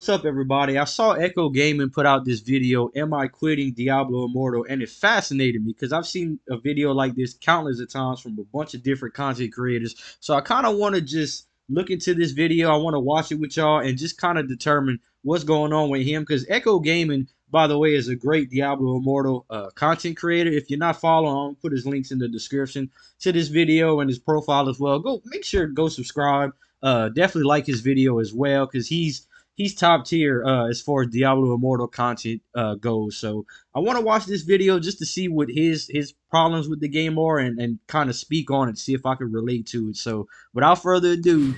What's up, everybody? I saw Echo Gaming put out this video, Am I Quitting Diablo Immortal? And it fascinated me because I've seen a video like this countless of times from a bunch of different content creators. So I kind of want to just look into this video. I want to watch it with y'all and just kind of determine what's going on with him because Echo Gaming, by the way, is a great Diablo Immortal uh, content creator. If you're not following him, put his links in the description to this video and his profile as well. Go make sure go subscribe. Uh, definitely like his video as well because he's he's top tier uh, as far as Diablo Immortal content uh, goes. So I want to watch this video just to see what his his problems with the game are and, and kind of speak on it, see if I can relate to it. So without further ado.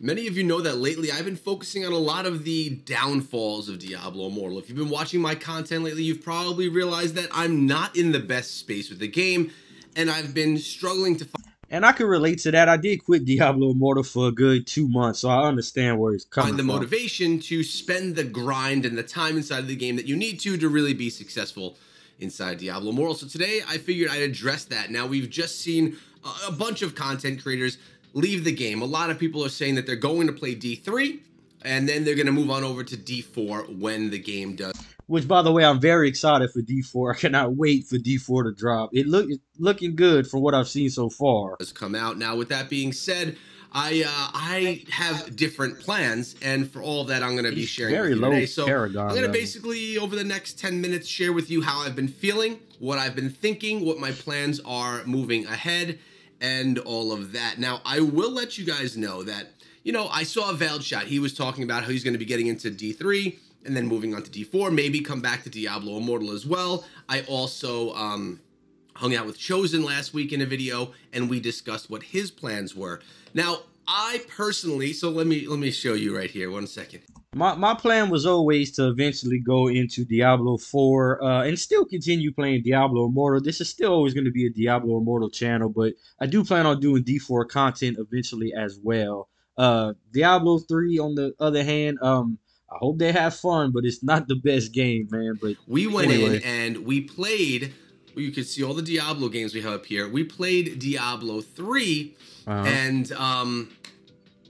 Many of you know that lately I've been focusing on a lot of the downfalls of Diablo Immortal. If you've been watching my content lately, you've probably realized that I'm not in the best space with the game, and I've been struggling to find and I can relate to that. I did quit Diablo Immortal for a good two months, so I understand where he's coming find the from. motivation to spend the grind and the time inside of the game that you need to to really be successful inside Diablo Immortal. So today I figured I'd address that. Now we've just seen a bunch of content creators leave the game. A lot of people are saying that they're going to play D3 and then they're going to move on over to D4 when the game does which, by the way, I'm very excited for D4. I cannot wait for D4 to drop. It look it's looking good from what I've seen so far. Has come out now. With that being said, I uh, I have different plans, and for all of that, I'm going to be sharing very with you today. So Paragon, I'm going to basically over the next 10 minutes share with you how I've been feeling, what I've been thinking, what my plans are moving ahead, and all of that. Now, I will let you guys know that you know I saw a Veiled Shot. He was talking about how he's going to be getting into D3 and then moving on to D4, maybe come back to Diablo Immortal as well. I also um, hung out with Chosen last week in a video, and we discussed what his plans were. Now, I personally, so let me let me show you right here. One second. My my plan was always to eventually go into Diablo 4 uh, and still continue playing Diablo Immortal. This is still always going to be a Diablo Immortal channel, but I do plan on doing D4 content eventually as well. Uh, Diablo 3, on the other hand, um, I hope they have fun, but it's not the best game, man. But we went anyway. in and we played. You can see all the Diablo games we have up here. We played Diablo 3 uh-huh. and um.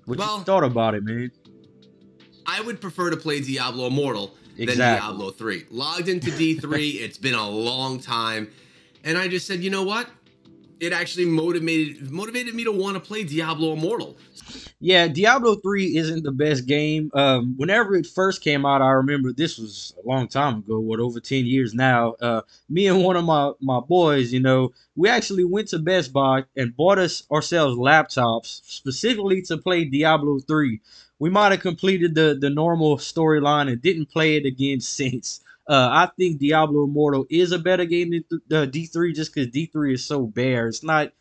What well, you thought about it, man? I would prefer to play Diablo Immortal exactly. than Diablo 3. Logged into D3, it's been a long time, and I just said, you know what? It actually motivated motivated me to want to play Diablo Immortal. Yeah, Diablo 3 isn't the best game. Um, whenever it first came out, I remember this was a long time ago, what, over 10 years now. Uh, me and one of my, my boys, you know, we actually went to Best Buy and bought us ourselves laptops specifically to play Diablo 3. We might have completed the, the normal storyline and didn't play it again since. Uh, I think Diablo Immortal is a better game than th- uh, D3 just because D3 is so bare. It's not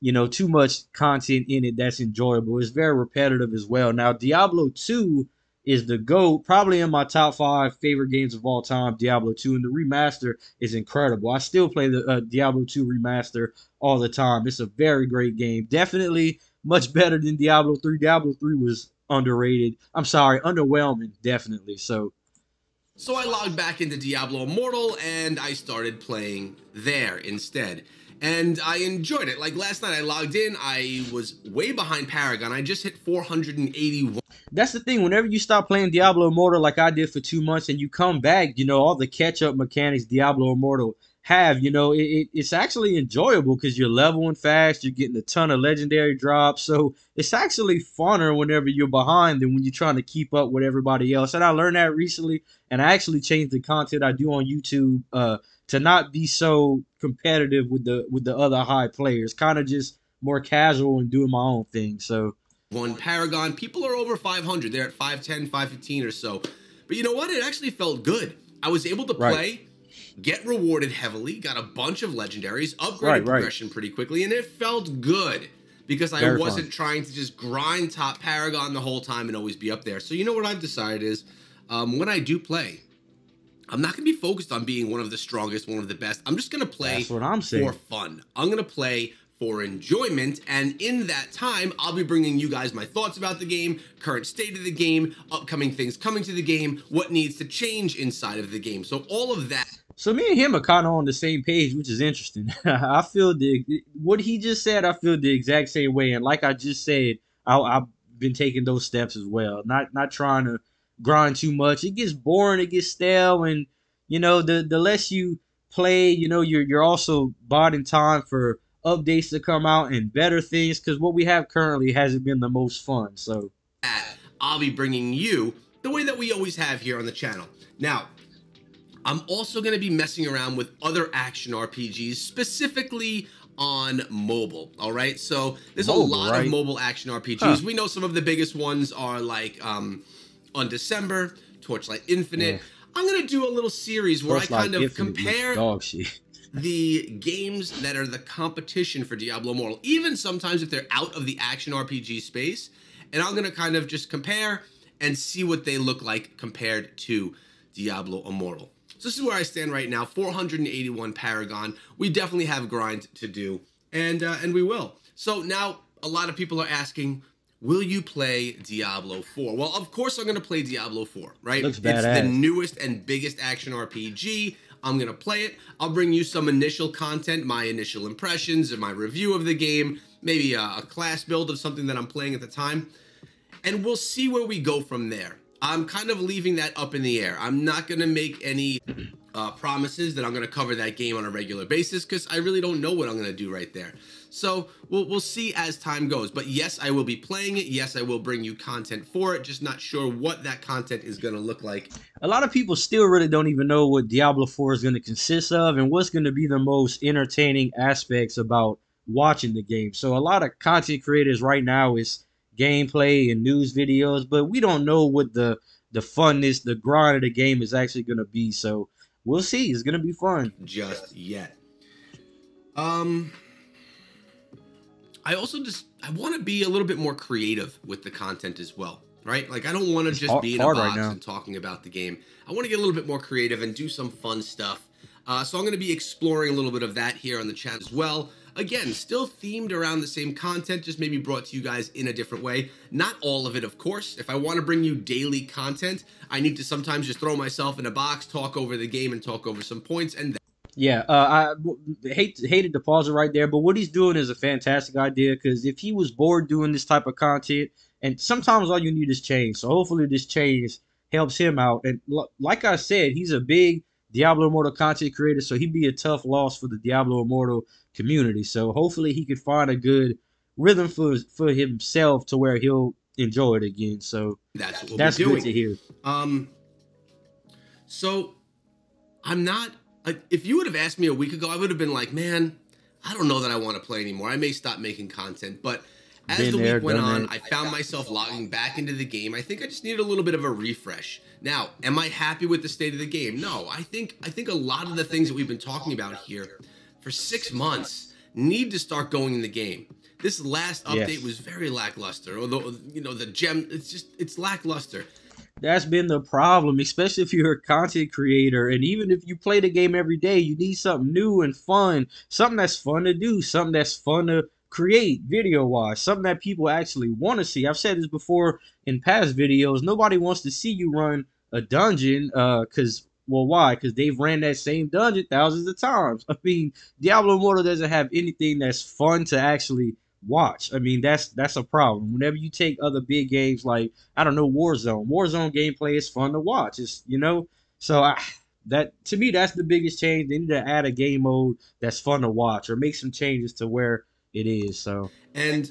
you know, too much content in it that's enjoyable. It's very repetitive as well. Now, Diablo 2 is the GOAT, probably in my top five favorite games of all time, Diablo 2. And the remaster is incredible. I still play the uh, Diablo 2 remaster all the time. It's a very great game. Definitely much better than Diablo 3. Diablo 3 was underrated. I'm sorry, underwhelming, definitely. So. So I logged back into Diablo Immortal and I started playing there instead and I enjoyed it. Like last night, I logged in, I was way behind Paragon. I just hit 481. That's the thing. Whenever you stop playing Diablo Immortal, like I did for two months, and you come back, you know all the catch-up mechanics Diablo Immortal have. You know, it, it, it's actually enjoyable because you're leveling fast, you're getting a ton of legendary drops, so it's actually funner whenever you're behind than when you're trying to keep up with everybody else. And I learned that recently, and I actually changed the content I do on YouTube. Uh, to not be so competitive with the with the other high players. Kind of just more casual and doing my own thing. So one Paragon, people are over 500. They're at 510, 515 or so. But you know what? It actually felt good. I was able to play, right. Get rewarded heavily, got a bunch of legendaries, upgraded right, progression right. pretty quickly, and it felt good because I Very wasn't fun. trying to just grind top Paragon the whole time and always be up there. So you know what I've decided is um, when I do play, I'm not going to be focused on being one of the strongest, one of the best. I'm just going to play what I'm saying. for fun. I'm going to play for enjoyment. And in that time, I'll be bringing you guys my thoughts about the game, current state of the game, upcoming things coming to the game, what needs to change inside of the game. So all of that. So me and him are kind of on the same page, which is interesting. I feel the what he just said. I feel the exact same way, and like I just said, I, I've been taking those steps as well. Not not trying to grind too much. It gets boring, it gets stale, and you know the the less you play, you know you're you're also in time for updates to come out and better things because what we have currently hasn't been the most fun. So I'll be bringing you the way that we always have here on the channel. Now, I'm also going to be messing around with other action RPGs, specifically on mobile. All right, so there's mobile, a lot right? of mobile action RPGs. Huh. We know some of the biggest ones are like um, December Torchlight Infinite. Yeah. I'm gonna do a little series where Torchlight I kind of Infinite compare dog shit. the games that are the competition for Diablo Immortal, even sometimes if they're out of the action RPG space. And I'm gonna kind of just compare and see what they look like compared to Diablo Immortal. So this is where I stand right now, 481 Paragon. We definitely have grind to do, and uh, and we will. So now a lot of people are asking, will you play Diablo 4? Well, of course I'm going to play Diablo 4, right? Looks it's the newest and biggest action RPG. I'm going to play it. I'll bring you some initial content, my initial impressions and my review of the game, maybe a, a class build of something that I'm playing at the time. And we'll see where we go from there. I'm kind of leaving that up in the air. I'm not going to make any uh, promises that I'm going to cover that game on a regular basis because I really don't know what I'm going to do right there. So we'll, we'll see as time goes. But yes, I will be playing it. Yes, I will bring you content for it. Just not sure what that content is going to look like. A lot of people still really don't even know what Diablo 4 is going to consist of and what's going to be the most entertaining aspects about watching the game. So a lot of content creators right now is gameplay and news videos, but we don't know what the the funness, the grind of the game is actually going to be. So we'll see. It's going to be fun. Just yet. Um, I also just I want to be a little bit more creative with the content as well, right? Like I don't want to just hard, be in a box right and talking about the game. I want to get a little bit more creative and do some fun stuff. Uh, so I'm going to be exploring a little bit of that here on the chat as well. Again, still themed around the same content, just maybe brought to you guys in a different way. Not all of it, of course. If I want to bring you daily content, I need to sometimes just throw myself in a box, talk over the game, and talk over some points, and yeah, uh, I hate hated to pause it right there, but what he's doing is a fantastic idea because if he was bored doing this type of content, and sometimes all you need is change. So hopefully this change helps him out. And like I said, he's a big Diablo Immortal content creator, so he'd be a tough loss for the Diablo Immortal community. So hopefully he could find a good rhythm for for himself to where he'll enjoy it again. So that's what that's good to hear. Um, so I'm not. if you would have asked me a week ago, I would have been like, man, I don't know that I want to play anymore. I may stop making content, but as Been the there, week went on, it. I found myself logging back into the game. I think I just needed a little bit of a refresh. Now, am I happy with the state of the game? No. I think I think a lot of the things that we've been talking about here for six months need to start going in the game. This last update yes. was very lackluster. Although you know the gem, it's just it's lackluster. That's been the problem, especially if you're a content creator. And even if you play the game every day, you need something new and fun, something that's fun to do, something that's fun to create video wise, something that people actually want to see. I've said this before in past videos. Nobody wants to see you run a dungeon uh, because, uh, well, why? Because they've ran that same dungeon thousands of times. I mean, Diablo Immortal doesn't have anything that's fun to actually watch. I mean, that's that's a problem. Whenever you take other big games like I don't know Warzone, Warzone gameplay is fun to watch. It's you know, so I that to me that's the biggest change. They need to add a game mode that's fun to watch or make some changes to where it is. So and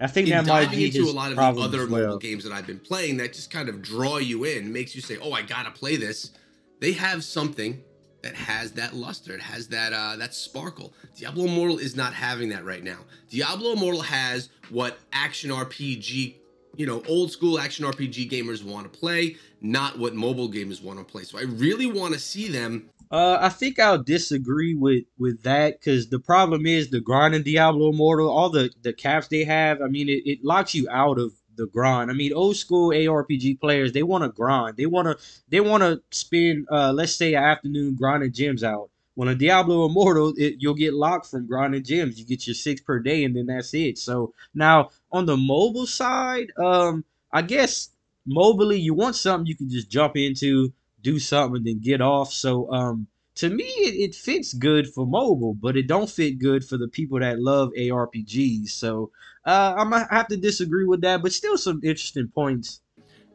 I think that might be into a lot of the other well. mobile games that I've been playing that just kind of draw you in, makes you say, "Oh, I gotta play this." They have something that has that luster, it has that uh, that sparkle. Diablo Immortal is not having that right now. Diablo Immortal has what action RPG, you know, old school action RPG gamers want to play, not what mobile gamers want to play. So I really want to see them uh, I think I'll disagree with with that because the problem is the grind in Diablo Immortal, all the the caps they have. I mean, it, it locks you out of the grind. I mean, old school ARPG players they want to grind. They want to they want to spend uh, let's say an afternoon grinding gems out. When a Diablo Immortal, it, you'll get locked from grinding gems. You get your six per day, and then that's it. So now on the mobile side, um, I guess mobilely you want something you can just jump into do something and then get off. So um, to me, it, it fits good for mobile, but it don't fit good for the people that love ARPGs. So uh, I'm gonna have to disagree with that, but still some interesting points.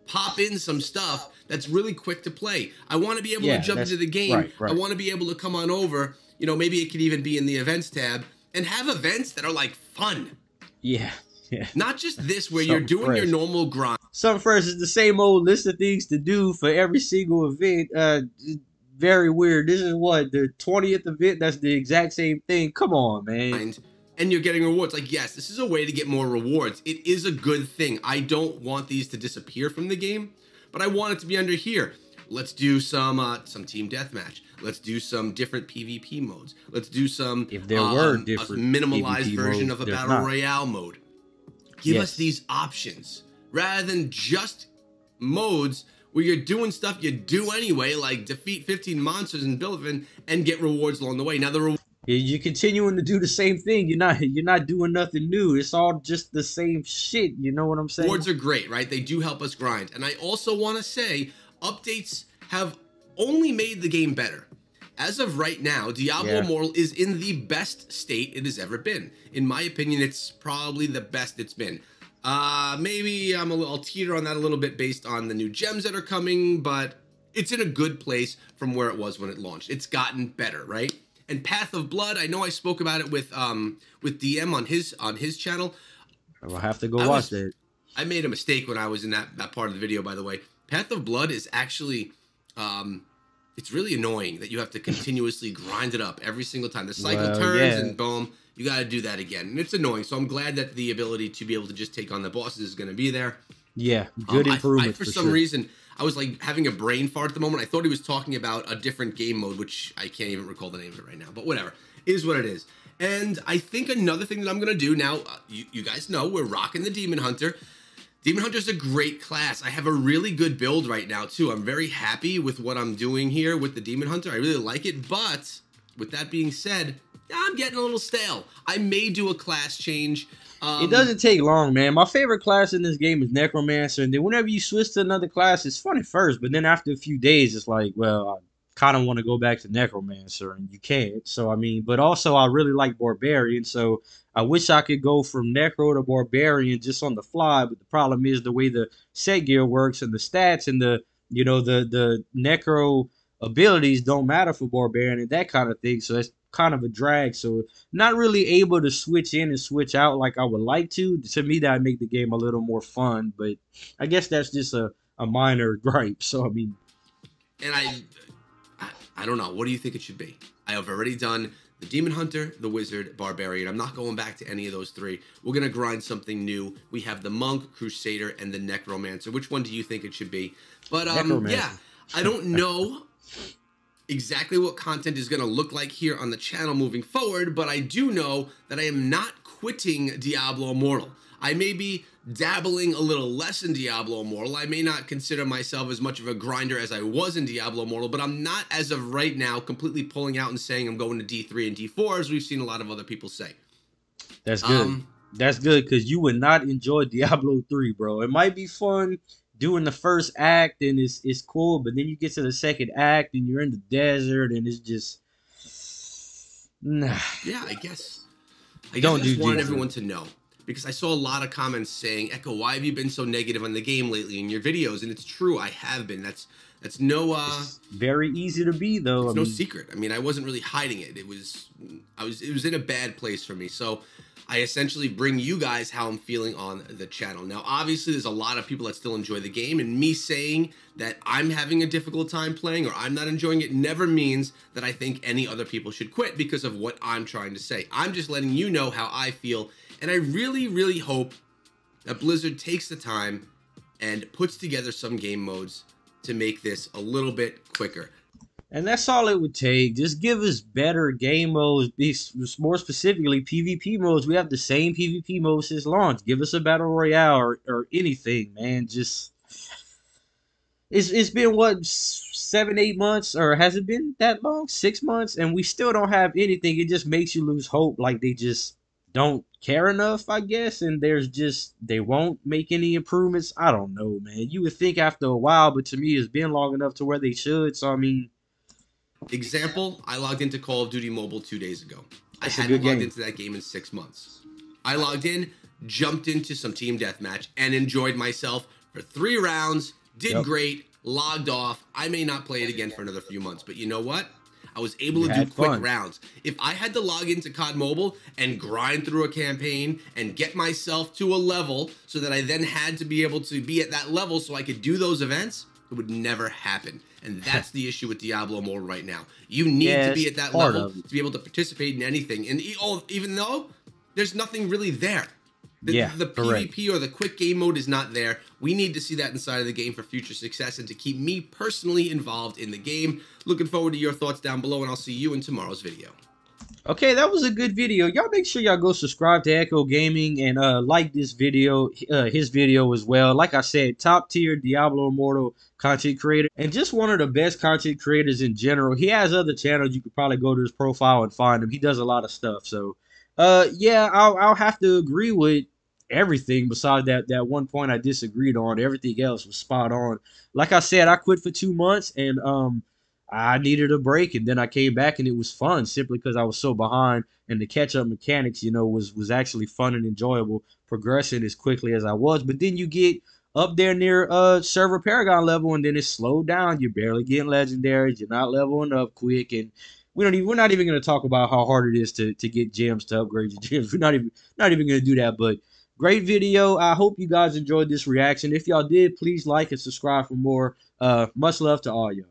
pop in some stuff that's really quick to play. I want to be able yeah, to jump into the game. Right, right. I want to be able to come on over. You know, maybe it could even be in the events tab and have events that are like fun. Yeah. Yeah. Not just this where Something you're doing fresh. your normal grind. Something fresh is the same old list of things to do for every single event. Uh, very weird. This is what the twentieth event. That's the exact same thing. Come on, man. And you're getting rewards. Like, yes, this is a way to get more rewards. It is a good thing. I don't want these to disappear from the game, but I want it to be under here. Let's do some uh, some team deathmatch. Let's do some different PvP modes. Let's do some if there um, were different minimalized PvP version modes, of a battle not. royale mode. Give yes. us these options rather than just modes where you're doing stuff you do anyway, like defeat 15 monsters in Bilefen and get rewards along the way. Now the re- you're continuing to do the same thing. You're not you're not doing nothing new. It's all just the same shit. You know what I'm saying? Rewards are great, right? They do help us grind. And I also want to say updates have only made the game better. As of right now, Diablo yeah. Immortal is in the best state it has ever been. In my opinion, it's probably the best it's been. Uh, maybe I'm a little I'll teeter on that a little bit based on the new gems that are coming, but it's in a good place from where it was when it launched. It's gotten better, right? And Path of Blood, I know I spoke about it with um with DM on his on his channel. I'll have to go I watch was, it. I made a mistake when I was in that that part of the video, by the way. Path of Blood is actually um it's really annoying that you have to continuously grind it up every single time. The cycle well, turns yeah. and boom, you got to do that again. And it's annoying. So I'm glad that the ability to be able to just take on the bosses is going to be there. Yeah, good um, improvement. I, I, for, for some sure. reason, I was like having a brain fart at the moment. I thought he was talking about a different game mode, which I can't even recall the name of it right now. But whatever, it is what it is. And I think another thing that I'm going to do now, uh, you, you guys know we're rocking the Demon Hunter. Demon Hunter is a great class. I have a really good build right now, too. I'm very happy with what I'm doing here with the Demon Hunter. I really like it. But with that being said, I'm getting a little stale. I may do a class change. Um, it doesn't take long, man. My favorite class in this game is Necromancer, and then whenever you switch to another class, it's fun at first, but then after a few days, it's like, well, I kind of want to go back to Necromancer, and you can't. So I mean, but also I really like Barbarian, so I wish I could go from Necro to Barbarian just on the fly. But the problem is the way the set gear works and the stats and the you know the the Necro abilities don't matter for Barbarian and that kind of thing. So that's kind of a drag. So not really able to switch in and switch out like I would like to. To me, that make the game a little more fun. But I guess that's just a, a minor gripe. So I mean, and I, I, I don't know. What do you think it should be? I have already done the Demon Hunter, the Wizard, Barbarian. I'm not going back to any of those three. We're gonna grind something new. We have the Monk, Crusader, and the Necromancer. Which one do you think it should be? But um, yeah, I don't know exactly what content is going to look like here on the channel moving forward, but I do know that I am not quitting Diablo Immortal. I may be dabbling a little less in Diablo Immortal. I may not consider myself as much of a grinder as I was in Diablo Immortal, but I'm not, as of right now, completely pulling out and saying I'm going to D3 and D4, as we've seen a lot of other people say. That's good. Um, That's good because you would not enjoy Diablo 3, bro. It might be fun doing the first act and it's it's cool, but then you get to the second act and you're in the desert and it's just nah. Yeah, I guess. I don't guess I just want everyone to know because I saw a lot of comments saying, "Echo, why have you been so negative on the game lately in your videos?" And it's true, I have been. That's that's no uh it's very easy to be though. It's I no mean, secret. I mean, I wasn't really hiding it. It was I was it was in a bad place for me. So I essentially bring you guys how I'm feeling on the channel. Now, obviously, there's a lot of people that still enjoy the game, and me saying that I'm having a difficult time playing or I'm not enjoying it never means that I think any other people should quit because of what I'm trying to say. I'm just letting you know how I feel, and I really, really hope that Blizzard takes the time and puts together some game modes to make this a little bit quicker. And that's all it would take. Just give us better game modes. More specifically PvP modes. We have the same PvP modes since launch. Give us a battle royale or, or anything, man. Just it's it's been what seven eight months or has it been that long? Six months, and we still don't have anything. It just makes you lose hope. Like they just don't care enough, I guess. And there's just they won't make any improvements. I don't know, man. You would think after a while, but to me, it's been long enough to where they should. So I mean Example, I logged into Call of Duty Mobile two days ago. I hadn't logged into that game in six months. I logged in, jumped into some team deathmatch, and enjoyed myself for three rounds did yep. great, logged off. I may not play it again for another few months, but you know what? I was able to do quick fun. rounds. If I had to log into COD Mobile and grind through a campaign and get myself to a level so that I then had to be able to be at that level so I could do those events, it would never happen. And that's the issue with Diablo Immortal right now. You need yeah, to be at that level to be able to participate in anything. And oh, even though there's nothing really there. The, yeah, the PvP or the quick game mode is not there. We need to see that inside of the game for future success and to keep me personally involved in the game. Looking forward to your thoughts down below, and I'll see you in tomorrow's video. Okay, that was a good video. Y'all make sure y'all go subscribe to Echo Gaming and uh, like this video, uh, his video as well. Like I said, top tier Diablo Immortal content creator and just one of the best content creators in general. He has other channels. You could probably go to his profile and find him. He does a lot of stuff. So uh, yeah, I'll, I'll have to agree with everything besides that that one point I disagreed on. Everything else was spot on. Like I said, I quit for two months and um I needed a break and then I came back and it was fun simply because I was so behind and the catch up mechanics, you know, was was actually fun and enjoyable progressing as quickly as I was. But then you get up there near uh server paragon level and then it's slowed down. You're barely getting legendaries, you're not leveling up quick and we don't even we're not even going to talk about how hard it is to to get gems to upgrade your gems. We're not even not even going to do that. But great video. I hope you guys enjoyed this reaction. If y'all did, please like and subscribe for more. Uh, much love to all y'all.